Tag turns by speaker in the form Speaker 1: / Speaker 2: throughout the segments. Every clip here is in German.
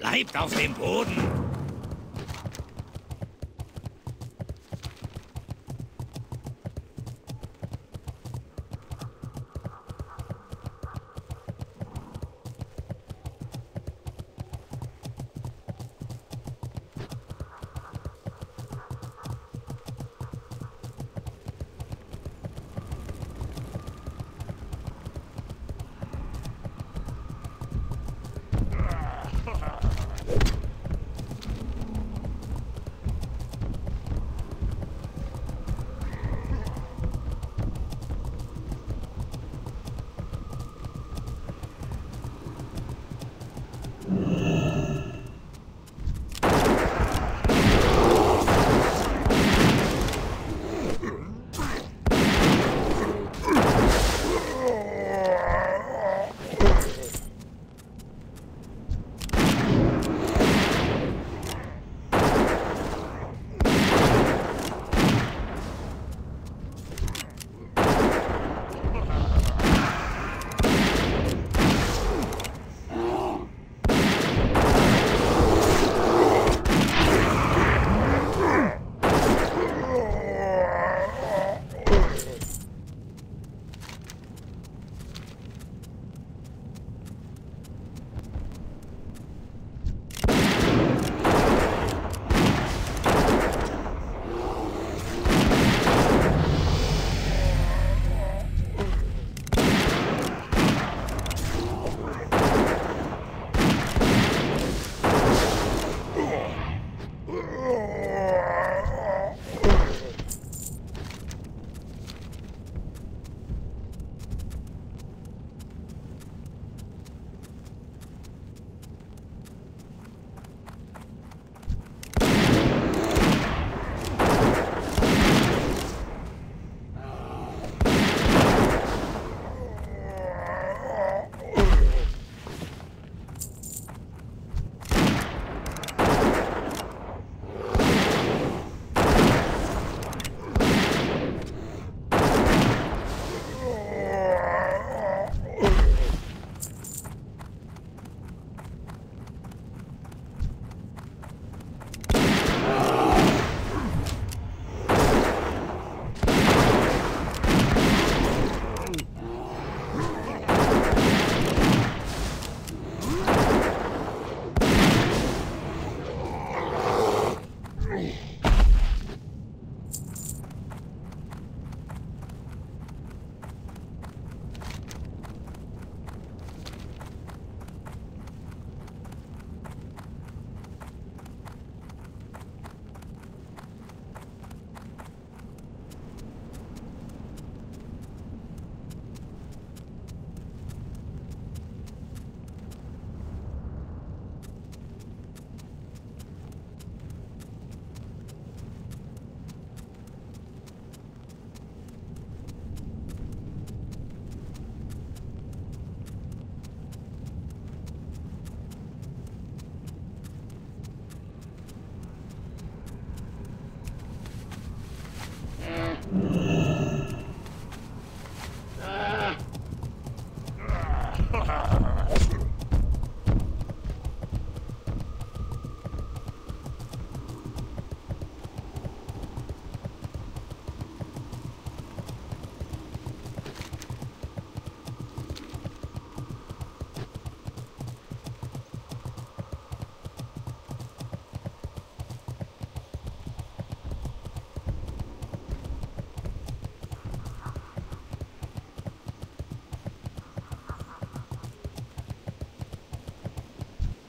Speaker 1: Bleibt auf dem Boden.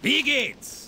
Speaker 1: Wie geht's?